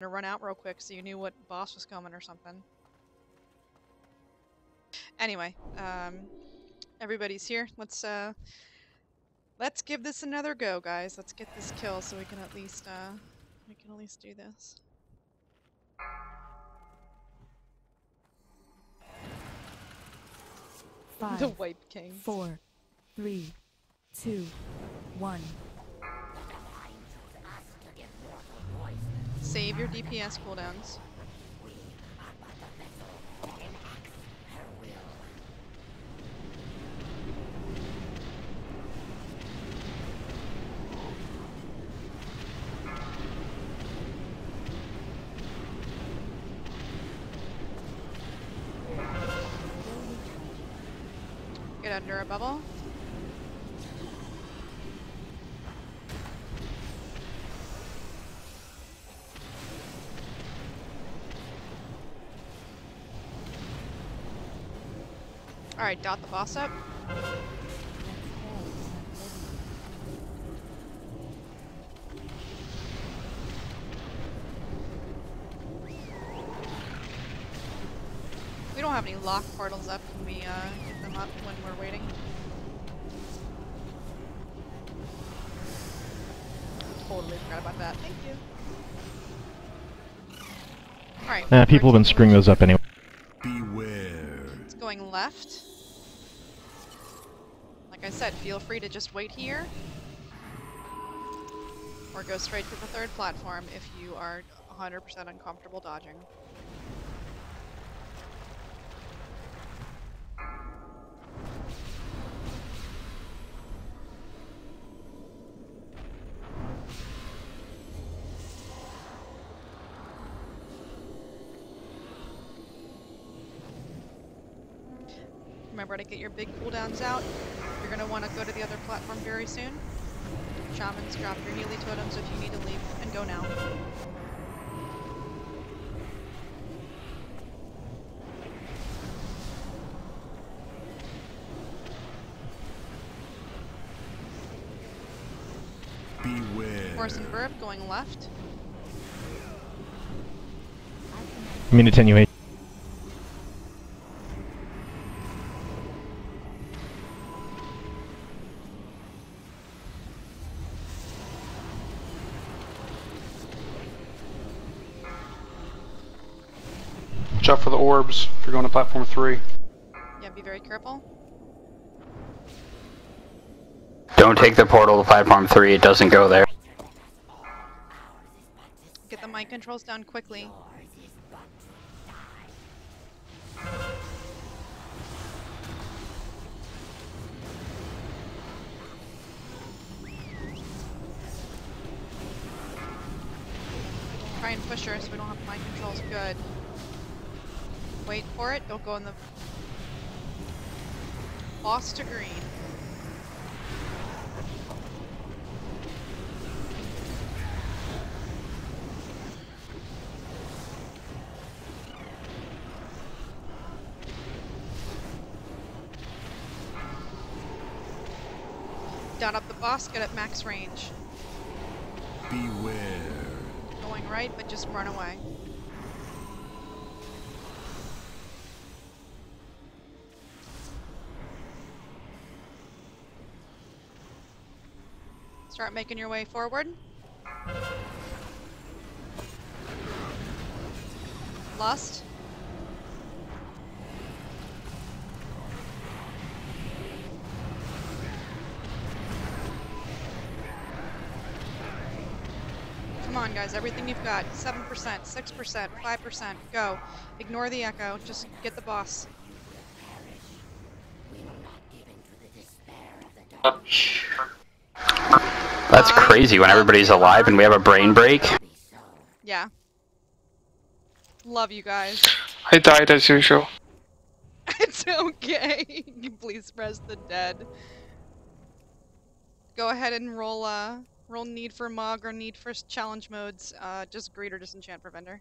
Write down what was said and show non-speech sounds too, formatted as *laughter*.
to run out real quick so you knew what boss was coming or something. Anyway, um, everybody's here. Let's uh, let's give this another go, guys. Let's get this kill so we can at least uh, we can at least do this. Five, *laughs* the Wipe King. four, three, two, one. Your DPS cooldowns. Get under a bubble. Alright, dot the boss up. We don't have any lock portals up. Can we uh, get them up when we're waiting? Totally forgot about that. Thank you. Alright. Nah, people have been screwing those up anyway. Beware. It's going left. I said, feel free to just wait here. Or go straight to the third platform if you are 100% uncomfortable dodging. Remember to get your big cooldowns out. You're going to want to go to the other platform very soon. Shamans, drop your Healy totems if you need to leave, and go now. Beware. Force and Verve going left. I mean, attenuate. Watch out for the orbs if you're going to platform three. Yeah, be very careful. Don't take the portal to platform 3, it doesn't go there. Get the mic controls down quickly. Try and push her so we don't have mic controls. Good. Wait for it. Don't go in the boss to green. Dot up the boss, get at max range. Beware. Going right, but just run away. Start making your way forward. Lost. Come on, guys, everything you've got. 7%, 6%, 5%, go. Ignore the echo, just get the boss. That's crazy when everybody's alive and we have a brain break. Yeah. Love you guys. I died as usual. *laughs* it's okay. Please press the dead. Go ahead and roll uh roll need for mug or need for challenge modes. Uh just greed or disenchant for vendor.